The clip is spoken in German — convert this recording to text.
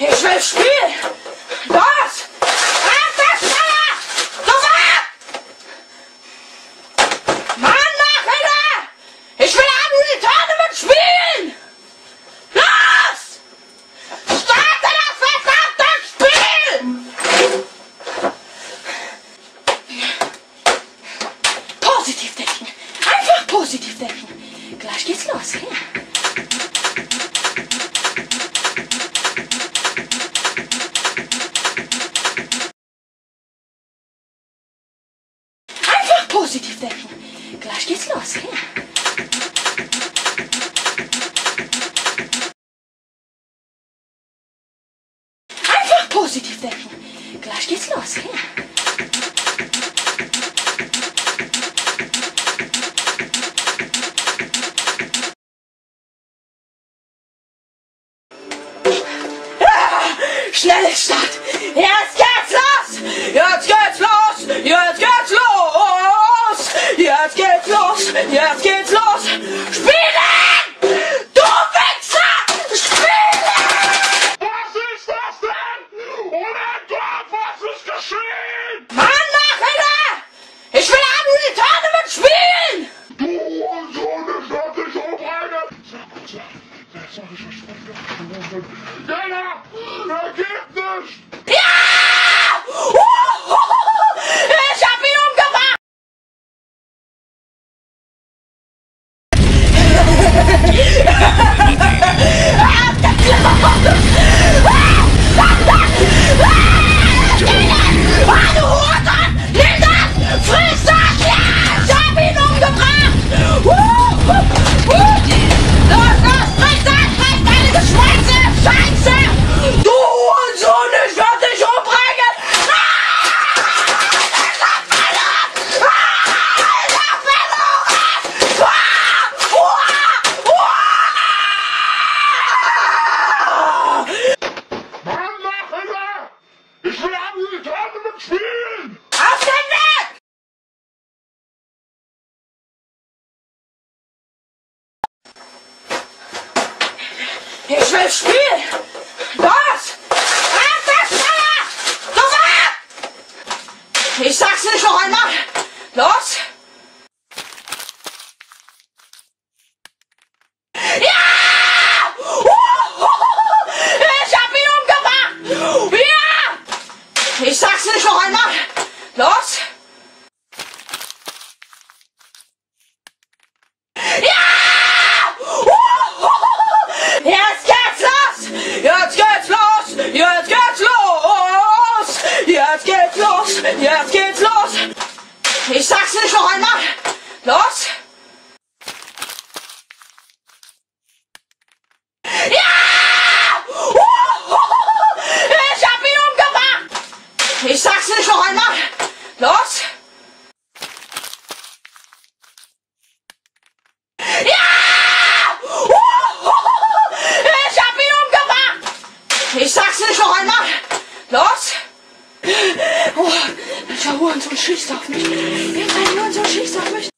Ich will spielen! Los! Halt das schneller! Sofort! Mann, mach wieder! Ich will auch nur die Torte mit spielen! Los! Starte das verdammte Spiel! positiv denken. Gleich geht's los. Ja. Denken. Gleich geht's los. Hier. Einfach positiv denken. Gleich geht's los. Hier. Schnelle Start! Jetzt geht's los! Jetzt geht's los! Jetzt geht's los! Jetzt geht's los! Ah, Ich will spielen! Los! So Ich sag's nicht noch einmal! Los! Ja! Uhuhu! Ich hab ihn umgebracht! Ja! Ich sag's nicht noch einmal! Los! Jetzt los! Ich sag's nicht noch einmal! Los! Ja! Ich hab ihn umgebracht! Ich sag's nicht noch einmal! Los! Ja! Ich hab ihn umgebracht! Ich sag's nicht noch einmal! Los! Oh, welcher Hurensohn schießt auf mich! Irgendein Hurensohn schießt auf mich!